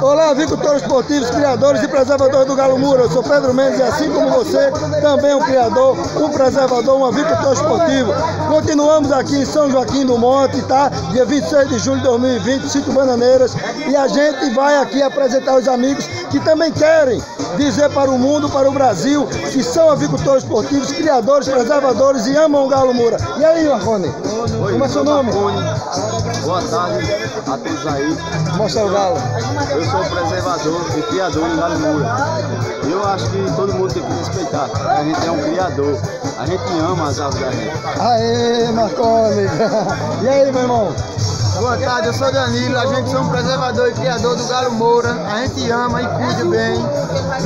Olá, avicultores esportivos, criadores e preservadores do Galo Moura. Eu sou Pedro Mendes e assim como você, também um criador, um preservador, um avicultor esportivo. Continuamos aqui em São Joaquim do Monte, tá? Dia 26 de julho de 2020, Sítio Bananeiras. E a gente vai aqui apresentar os amigos que também querem dizer para o mundo, para o Brasil, que são avicultores esportivos, criadores, preservadores e amam o Galo Moura. E aí, Marconi? Como é seu nome? Boa tarde a todos aí. Mostra o galo. Eu sou preservador e criador do Galo Moura. Eu acho que todo mundo tem que respeitar. A gente é um criador. A gente ama as aves da gente. Aê, Marconi! E aí, meu irmão? Boa tarde, eu sou Danilo, a gente somos preservador e criador do Galo Moura, a gente ama e cuida bem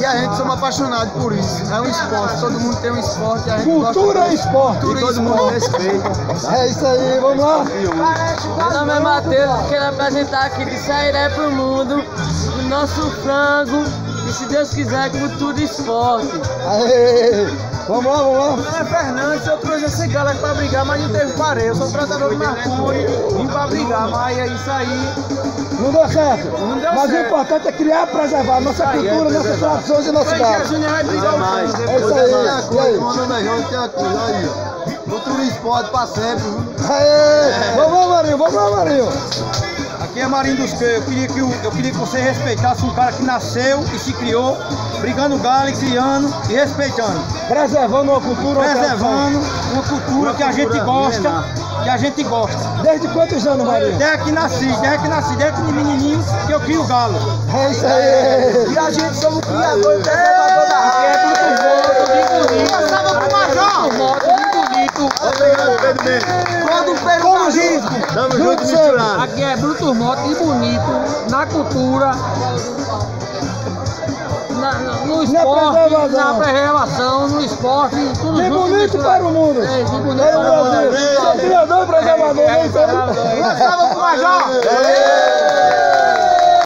e a gente somos apaixonados por isso. É um esporte, todo mundo tem um esporte, a gente Cultura e esporte. E todo mundo respeita. É isso aí, vamos lá. Meu nome é Matheus, quero apresentar aqui de Sairé pro mundo o nosso frango e se Deus quiser, cultura e esporte. Aê, vamos lá, vamos lá. Meu nome é Fernandes, eu trouxe esse galo aqui pra brigar, mas não teve pareio. Eu sou o tratador do Mercúrio, vim pra brigar, mas é isso aí. Não deu certo. Não deu Mas o certo. importante é criar, preservar nossa aí, é cultura, nossas preservar. tradições e nosso galo. a Júnior vai brigar o mais. É isso aí. é E aí? É João, tem a coisa aí, ó. E esporte pra sempre. Aê, vamos lá, Marinho, vamos lá, Marinho. Aqui é Marinho dos Cães. Eu queria, que, o- eu queria que você respeitasse um cara que nasceu e se criou, brigando galo, e criando e respeitando. Preservando uma cultura, uma Preservando uma cultura que a gente gosta, milenar. que a gente gosta. Desde quantos anos, Marinho? Desde que nasci, desde que nasci, desde que menininho que eu crio galo. É isso aí. E a gente somos criador e preservador da raça. Quando o Pedro Tamo tá junto. Misturado. Aqui é Bruto Moto e bonito, na cultura, na, no esporte, na preservação, no esporte, tudo Que junto bonito misturado. para o mundo. É, que bonito Para o o. Brasil. Sou criador e preservador, É, é. Salva pro Major!